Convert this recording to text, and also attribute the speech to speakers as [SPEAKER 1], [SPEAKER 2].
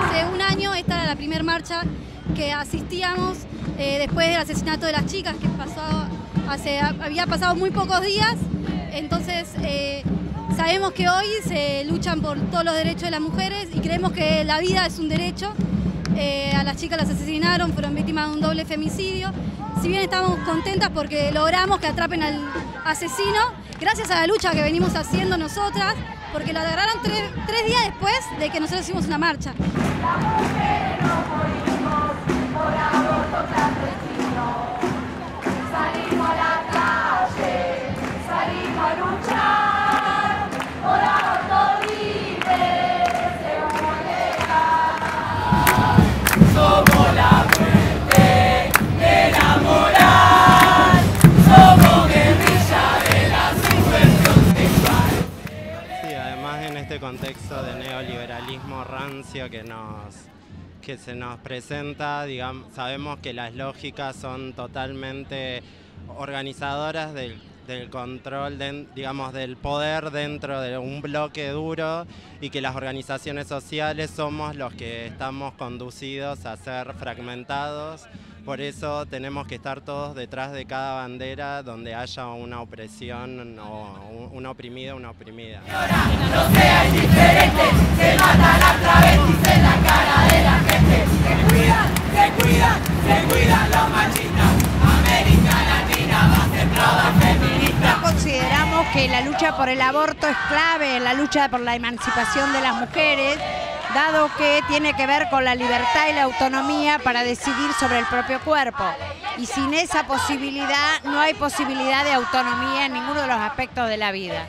[SPEAKER 1] Hace un año esta era la primera marcha que asistíamos eh, después del asesinato de las chicas que pasó había pasado muy pocos días. Entonces eh, sabemos que hoy se luchan por todos los derechos de las mujeres y creemos que la vida es un derecho. Eh, a las chicas las asesinaron, fueron víctimas de un doble femicidio. Si bien estamos contentas porque logramos que atrapen al asesino, gracias a la lucha que venimos haciendo nosotras, porque la agarraron tres, tres días después de que nosotros hicimos una marcha.
[SPEAKER 2] Además en este contexto de neoliberalismo rancio que nos que se nos presenta, digamos, sabemos que las lógicas son totalmente organizadoras del, del control, digamos, del poder dentro de un bloque duro y que las organizaciones sociales somos los que estamos conducidos a ser fragmentados. Por eso tenemos que estar todos detrás de cada bandera donde haya una opresión o un- una oprimida, una oprimida.
[SPEAKER 3] Que la lucha por el aborto es clave en la lucha por la emancipación de las mujeres, dado que tiene que ver con la libertad y la autonomía para decidir sobre el propio cuerpo. Y sin esa posibilidad no hay posibilidad de autonomía en ninguno de los aspectos de la vida.